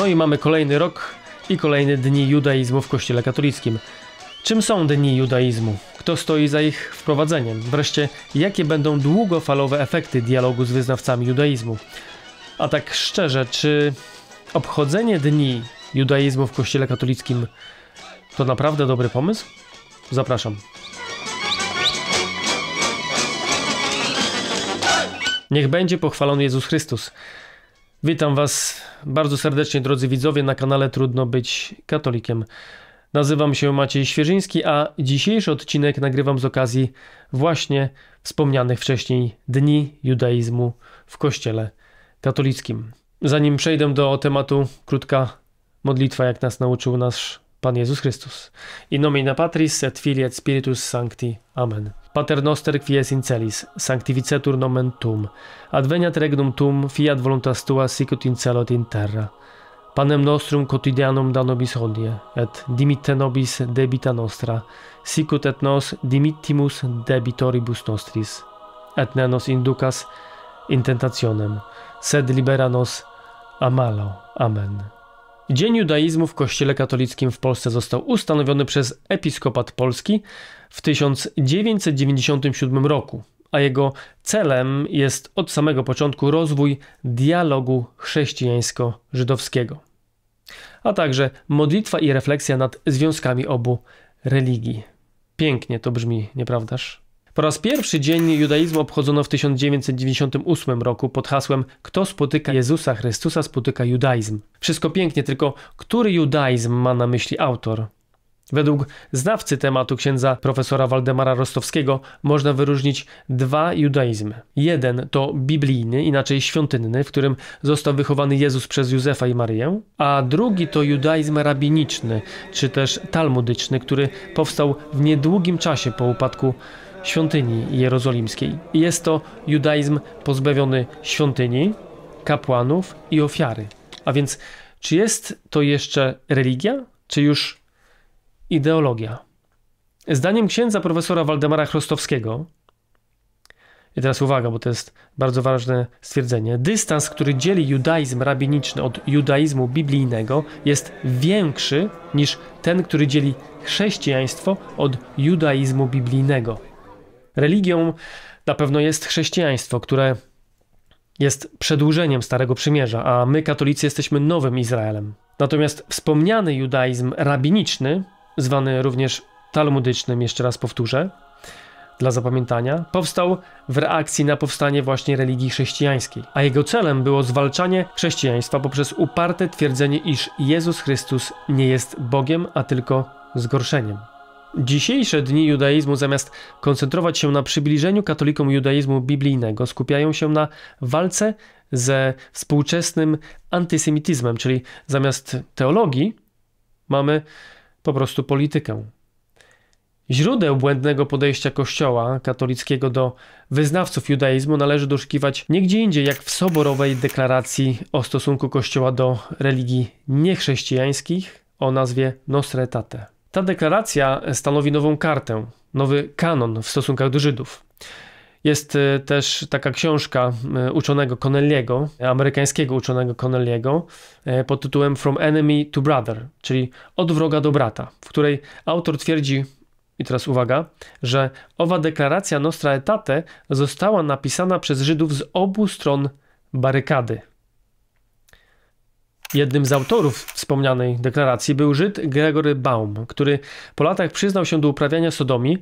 No i mamy kolejny rok i kolejne dni judaizmu w Kościele katolickim. Czym są dni judaizmu? Kto stoi za ich wprowadzeniem? Wreszcie, jakie będą długofalowe efekty dialogu z wyznawcami judaizmu? A tak szczerze, czy obchodzenie dni judaizmu w Kościele katolickim to naprawdę dobry pomysł? Zapraszam. Niech będzie pochwalony Jezus Chrystus. Witam Was bardzo serdecznie, drodzy widzowie, na kanale Trudno Być Katolikiem. Nazywam się Maciej Świeżyński, a dzisiejszy odcinek nagrywam z okazji właśnie wspomnianych wcześniej Dni Judaizmu w Kościele Katolickim. Zanim przejdę do tematu, krótka modlitwa, jak nas nauczył nasz Pan Jezus Chrystus. In nomine Patris et Filii et Spiritus Sancti. Amen. Pater noster qui es in celis, sanctificetur nomen tum, adveniat regnum tum, fiat voluntas tua sicut in celo et in terra. Panem nostrum quotidianum da nobis hodie, et dimitte nobis debita nostra, sicut et nos dimittimus debitoribus nostris. Et ne nos inducas in tentationem, sed libera nos a malo. Amen. Dzień judaizmu w Kościele katolickim w Polsce został ustanowiony przez Episkopat Polski w 1997 roku, a jego celem jest od samego początku rozwój dialogu chrześcijańsko-żydowskiego, a także modlitwa i refleksja nad związkami obu religii. Pięknie to brzmi, nieprawdaż? Po raz pierwszy dzień judaizmu obchodzono w 1998 roku pod hasłem Kto spotyka Jezusa Chrystusa, spotyka judaizm. Wszystko pięknie, tylko który judaizm ma na myśli autor? Według znawcy tematu księdza profesora Waldemara Rostowskiego można wyróżnić dwa judaizmy. Jeden to biblijny, inaczej świątynny, w którym został wychowany Jezus przez Józefa i Maryję, a drugi to judaizm rabiniczny, czy też talmudyczny, który powstał w niedługim czasie po upadku świątyni jerozolimskiej. Jest to judaizm pozbawiony świątyni, kapłanów i ofiary. A więc, czy jest to jeszcze religia, czy już ideologia? Zdaniem księdza profesora Waldemara Chrostowskiego, i teraz uwaga, bo to jest bardzo ważne stwierdzenie. Dystans, który dzieli judaizm rabiniczny od judaizmu biblijnego, jest większy niż ten, który dzieli chrześcijaństwo od judaizmu biblijnego. Religią na pewno jest chrześcijaństwo, które jest przedłużeniem Starego Przymierza, a my, katolicy, jesteśmy nowym Izraelem. Natomiast wspomniany judaizm rabiniczny, zwany również talmudycznym, jeszcze raz powtórzę, dla zapamiętania, powstał w reakcji na powstanie właśnie religii chrześcijańskiej, a jego celem było zwalczanie chrześcijaństwa poprzez uparte twierdzenie, iż Jezus Chrystus nie jest Bogiem, a tylko zgorszeniem. Dzisiejsze dni judaizmu, zamiast koncentrować się na przybliżeniu katolikom judaizmu biblijnego, skupiają się na walce ze współczesnym antysemityzmem, czyli zamiast teologii mamy po prostu politykę. Źródeł błędnego podejścia Kościoła katolickiego do wyznawców judaizmu należy doszukiwać nie gdzie indziej, jak w soborowej deklaracji o stosunku Kościoła do religii niechrześcijańskich o nazwie Nostra Aetate. Ta deklaracja stanowi nową kartę, nowy kanon w stosunkach do Żydów. Jest e, też taka książka e, uczonego Connelliego, amerykańskiego uczonego Connelliego, e, pod tytułem From Enemy to Brother, czyli od wroga do brata, w której autor twierdzi, i teraz uwaga, że owa deklaracja Nostra Aetate została napisana przez Żydów z obu stron barykady. Jednym z autorów wspomnianej deklaracji był Żyd Gregory Baum, który po latach przyznał się do uprawiania sodomii,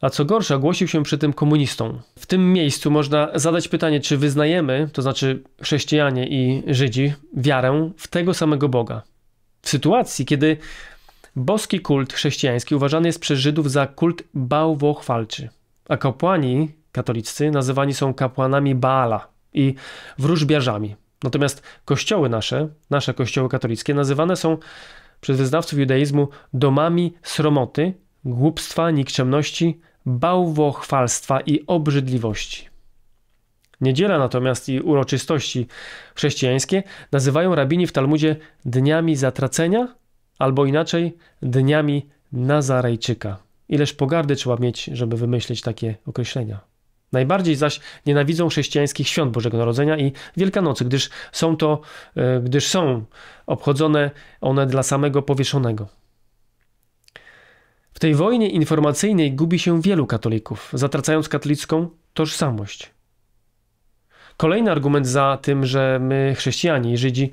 a co gorsza, ogłosił się przy tym komunistą. W tym miejscu można zadać pytanie, czy wyznajemy, to znaczy chrześcijanie i Żydzi, wiarę w tego samego Boga. W sytuacji, kiedy boski kult chrześcijański uważany jest przez Żydów za kult bałwochwalczy, a kapłani katoliccy nazywani są kapłanami Baala i wróżbiarzami. Natomiast kościoły nasze, nasze kościoły katolickie, nazywane są przez wyznawców judaizmu domami sromoty, głupstwa, nikczemności, bałwochwalstwa i obrzydliwości. Niedziela natomiast i uroczystości chrześcijańskie nazywają rabini w Talmudzie dniami zatracenia albo inaczej dniami Nazarejczyka. Ileż pogardy trzeba mieć, żeby wymyślić takie określenia. Najbardziej zaś nienawidzą chrześcijańskich świąt Bożego Narodzenia i Wielkanocy, gdyż są to, e, gdyż są obchodzone one dla samego powieszonego. W tej wojnie informacyjnej gubi się wielu katolików, zatracając katolicką tożsamość. Kolejny argument za tym, że my, chrześcijanie i Żydzi,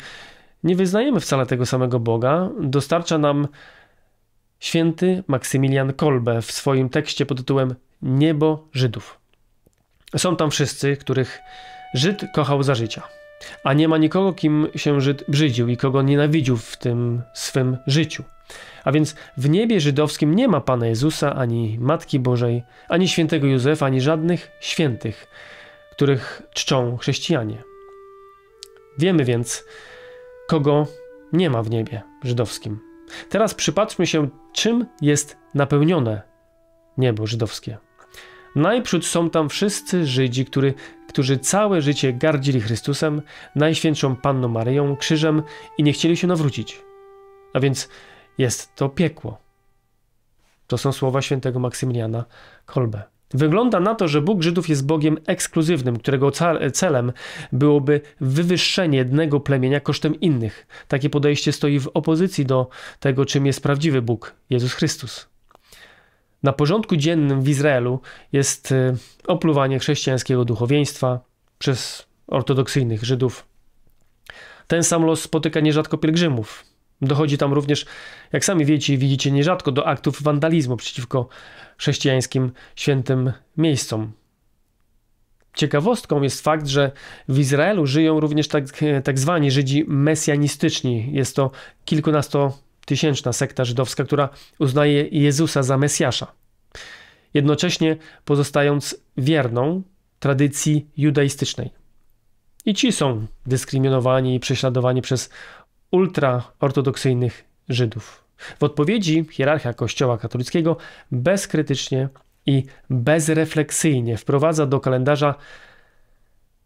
nie wyznajemy wcale tego samego Boga, dostarcza nam święty Maksymilian Kolbe w swoim tekście pod tytułem Niebo Żydów. Są tam wszyscy, których Żyd kochał za życia, a nie ma nikogo, kim się Żyd brzydził i kogo nienawidził w tym swym życiu. A więc w niebie żydowskim nie ma Pana Jezusa, ani Matki Bożej, ani świętego Józefa, ani żadnych świętych, których czczą chrześcijanie. Wiemy więc, kogo nie ma w niebie żydowskim. Teraz przypatrzmy się, czym jest napełnione niebo żydowskie. Najprzód są tam wszyscy Żydzi, który, którzy całe życie gardzili Chrystusem, Najświętszą Panną Maryją, krzyżem i nie chcieli się nawrócić. A więc jest to piekło. To są słowa świętego Maksymiliana Kolbe. Wygląda na to, że Bóg Żydów jest Bogiem ekskluzywnym, którego celem byłoby wywyższenie jednego plemienia kosztem innych. Takie podejście stoi w opozycji do tego, czym jest prawdziwy Bóg, Jezus Chrystus. Na porządku dziennym w Izraelu jest y, opluwanie chrześcijańskiego duchowieństwa przez ortodoksyjnych Żydów. Ten sam los spotyka nierzadko pielgrzymów. Dochodzi tam również, jak sami wiecie i widzicie, nierzadko do aktów wandalizmu przeciwko chrześcijańskim świętym miejscom. Ciekawostką jest fakt, że w Izraelu żyją również tak, tak zwani Żydzi mesjanistyczni. Jest to kilkunastotysięczna sekta żydowska, która uznaje Jezusa za Mesjasza. Jednocześnie pozostając wierną tradycji judaistycznej. I ci są dyskryminowani i prześladowani przez ultraortodoksyjnych Żydów. W odpowiedzi hierarchia Kościoła katolickiego bezkrytycznie i bezrefleksyjnie wprowadza do kalendarza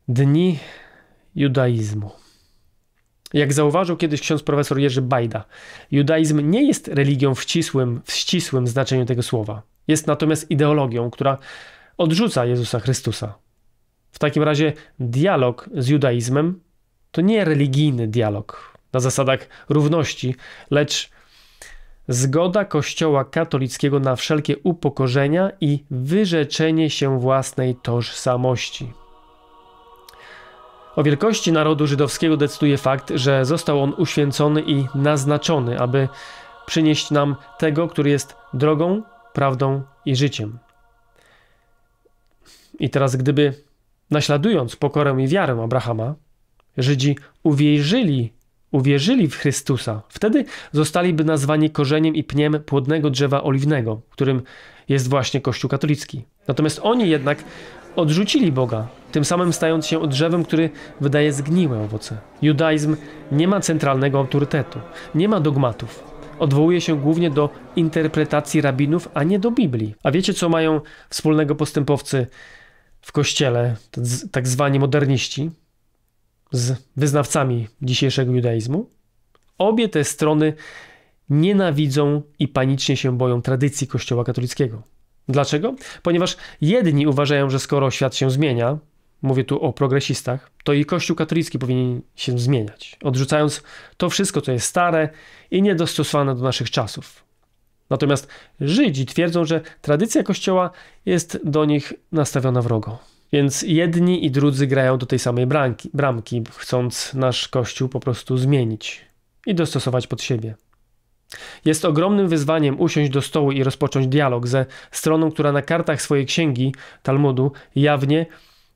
dni judaizmu. Jak zauważył kiedyś ksiądz profesor Jerzy Bajda, judaizm nie jest religią w ścisłym, w ścisłym znaczeniu tego słowa. Jest natomiast ideologią, która odrzuca Jezusa Chrystusa. W takim razie dialog z judaizmem to nie religijny dialog, na zasadach równości, lecz zgoda Kościoła katolickiego na wszelkie upokorzenia i wyrzeczenie się własnej tożsamości. O wielkości narodu żydowskiego decyduje fakt, że został on uświęcony i naznaczony, aby przynieść nam tego, który jest drogą, prawdą i życiem. I teraz, gdyby naśladując pokorę i wiarę Abrahama, Żydzi uwierzyli uwierzyli w Chrystusa, wtedy zostaliby nazwani korzeniem i pniem płodnego drzewa oliwnego, którym jest właśnie Kościół katolicki. Natomiast oni jednak odrzucili Boga, tym samym stając się drzewem, który wydaje zgniłe owoce. Judaizm nie ma centralnego autorytetu, nie ma dogmatów. Odwołuje się głównie do interpretacji rabinów, a nie do Biblii. A wiecie, co mają wspólnego postępowcy w kościele, tak zwani moderniści? z wyznawcami dzisiejszego judaizmu. Obie te strony nienawidzą i panicznie się boją tradycji Kościoła katolickiego. Dlaczego? Ponieważ jedni uważają, że skoro świat się zmienia, mówię tu o progresistach, to i Kościół katolicki powinien się zmieniać, odrzucając to wszystko, co jest stare i niedostosowane do naszych czasów. Natomiast Żydzi twierdzą, że tradycja Kościoła jest do nich nastawiona wrogo. Więc jedni i drudzy grają do tej samej bramki, bramki, chcąc nasz kościół po prostu zmienić i dostosować pod siebie. Jest ogromnym wyzwaniem usiąść do stołu i rozpocząć dialog ze stroną, która na kartach swojej księgi Talmudu jawnie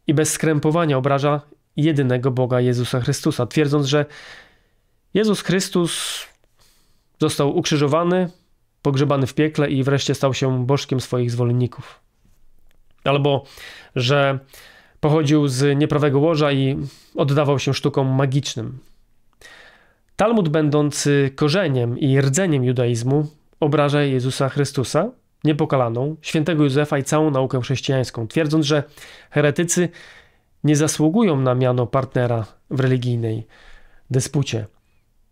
i bez skrępowania obraża jedynego Boga Jezusa Chrystusa, twierdząc, że Jezus Chrystus został ukrzyżowany, pogrzebany w piekle i wreszcie stał się bożkiem swoich zwolenników. Albo że pochodził z nieprawego łoża i oddawał się sztukom magicznym. Talmud, będący korzeniem i rdzeniem judaizmu, obraża Jezusa Chrystusa, niepokalaną, świętego Józefa i całą naukę chrześcijańską, twierdząc, że heretycy nie zasługują na miano partnera w religijnej dyspucie.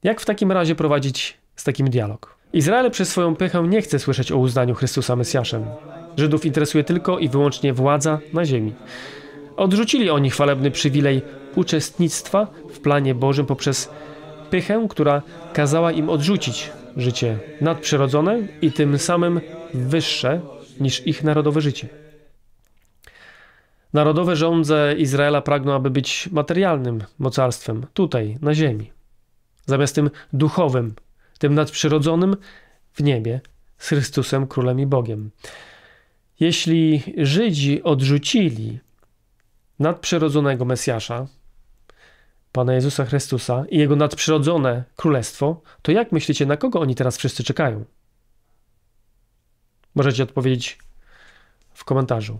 Jak w takim razie prowadzić z takim dialog? Izrael przez swoją pychę nie chce słyszeć o uznaniu Chrystusa Mesjaszem. Żydów interesuje tylko i wyłącznie władza na ziemi. Odrzucili oni chwalebny przywilej uczestnictwa w planie Bożym poprzez pychę, która kazała im odrzucić życie nadprzyrodzone i tym samym wyższe niż ich narodowe życie. Narodowe żądze Izraela pragną, aby być materialnym mocarstwem tutaj, na ziemi. Zamiast tym duchowym, tym nadprzyrodzonym w niebie, z Chrystusem, Królem i Bogiem. Jeśli Żydzi odrzucili nadprzyrodzonego Mesjasza, Pana Jezusa Chrystusa i Jego nadprzyrodzone królestwo, to jak myślicie, na kogo oni teraz wszyscy czekają? Możecie odpowiedzieć w komentarzu.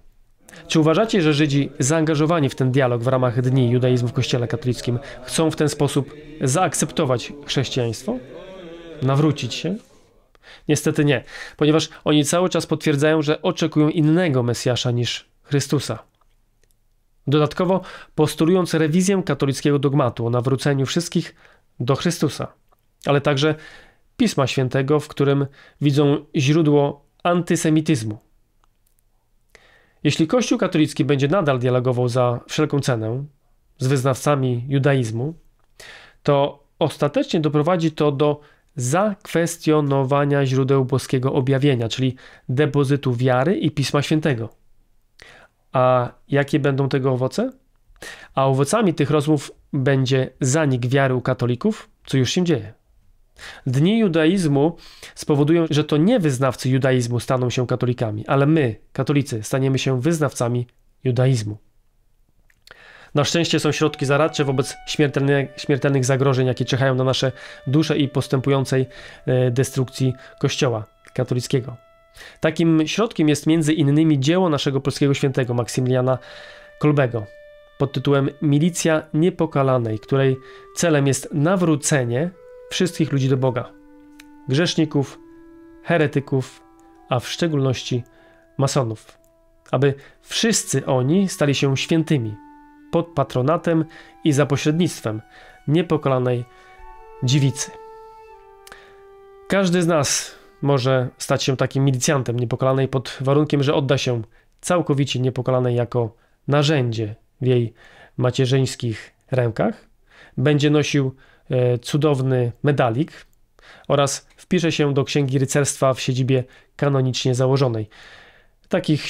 Czy uważacie, że Żydzi zaangażowani w ten dialog w ramach Dni Judaizmu w Kościele katolickim chcą w ten sposób zaakceptować chrześcijaństwo? Nawrócić się? Niestety nie, ponieważ oni cały czas potwierdzają, że oczekują innego Mesjasza niż Chrystusa. Dodatkowo postulując rewizję katolickiego dogmatu o nawróceniu wszystkich do Chrystusa, ale także Pisma Świętego, w którym widzą źródło antysemityzmu. Jeśli Kościół katolicki będzie nadal dialogował za wszelką cenę z wyznawcami judaizmu, to ostatecznie doprowadzi to do zakwestionowania źródeł boskiego objawienia, czyli depozytu wiary i Pisma Świętego. A jakie będą tego owoce? A owocami tych rozmów będzie zanik wiary u katolików, co już się dzieje. Dni judaizmu spowodują, że to nie wyznawcy judaizmu staną się katolikami, ale my, katolicy, staniemy się wyznawcami judaizmu. Na szczęście są środki zaradcze wobec śmiertelnych zagrożeń, jakie czyhają na nasze dusze i postępującej e, destrukcji Kościoła katolickiego. Takim środkiem jest między innymi dzieło naszego polskiego świętego Maksymiliana Kolbego pod tytułem Milicja Niepokalanej, której celem jest nawrócenie wszystkich ludzi do Boga, grzeszników, heretyków, a w szczególności masonów, aby wszyscy oni stali się świętymi pod patronatem i za pośrednictwem niepokalanej dziewicy. Każdy z nas może stać się takim milicjantem niepokalanej pod warunkiem, że odda się całkowicie niepokalanej jako narzędzie w jej macierzyńskich rękach, będzie nosił e, cudowny medalik oraz wpisze się do księgi rycerstwa w siedzibie kanonicznie założonej. Takich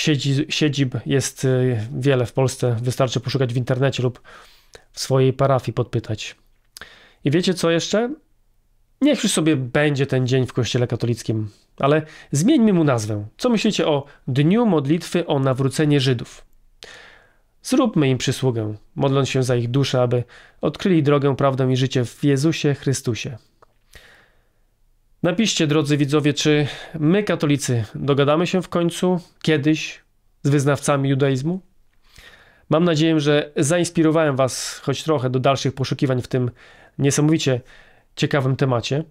siedzib jest e, wiele w Polsce, wystarczy poszukać w internecie lub w swojej parafii podpytać. I wiecie co jeszcze? Niech już sobie będzie ten dzień w Kościele katolickim, ale zmieńmy mu nazwę. Co myślicie o Dniu Modlitwy o nawrócenie Żydów? Zróbmy im przysługę, modląc się za ich duszę, aby odkryli drogę, prawdę i życie w Jezusie Chrystusie. Napiszcie, drodzy widzowie, czy my, katolicy, dogadamy się w końcu kiedyś z wyznawcami judaizmu? Mam nadzieję, że zainspirowałem Was choć trochę do dalszych poszukiwań w tym niesamowicie ciekawym temacie.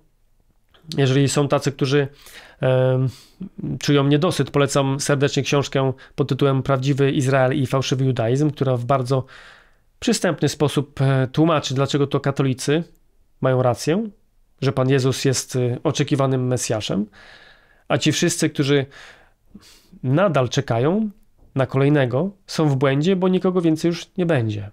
Jeżeli są tacy, którzy e, czują niedosyt, polecam serdecznie książkę pod tytułem Prawdziwy Izrael i fałszywy judaizm, która w bardzo przystępny sposób e, tłumaczy, dlaczego to katolicy mają rację, że Pan Jezus jest e, oczekiwanym Mesjaszem, a ci wszyscy, którzy nadal czekają na kolejnego, są w błędzie, bo nikogo więcej już nie będzie.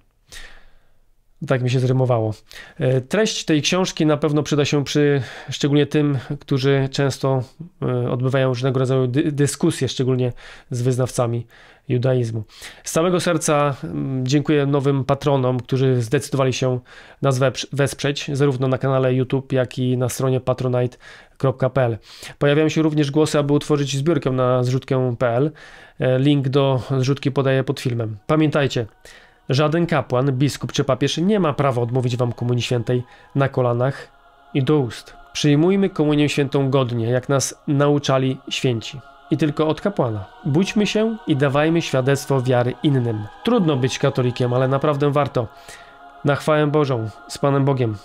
Tak mi się zrymowało. E, treść tej książki na pewno przyda się przy szczególnie tym, którzy często e, odbywają różnego rodzaju dy dyskusje, szczególnie z wyznawcami judaizmu. Z całego serca dziękuję nowym patronom, którzy zdecydowali się nas wesprzeć, zarówno na kanale YouTube, jak i na stronie patronite.pl. Pojawiają się również głosy, aby utworzyć zbiórkę na zrzutkę.pl. E, link do zrzutki podaję pod filmem. Pamiętajcie, Żaden kapłan, biskup czy papież nie ma prawa odmówić wam komunii świętej na kolanach i do ust. Przyjmujmy komunię świętą godnie, jak nas nauczali święci. I tylko od kapłana. Budźmy się i dawajmy świadectwo wiary innym. Trudno być katolikiem, ale naprawdę warto. Na chwałę Bożą, z Panem Bogiem.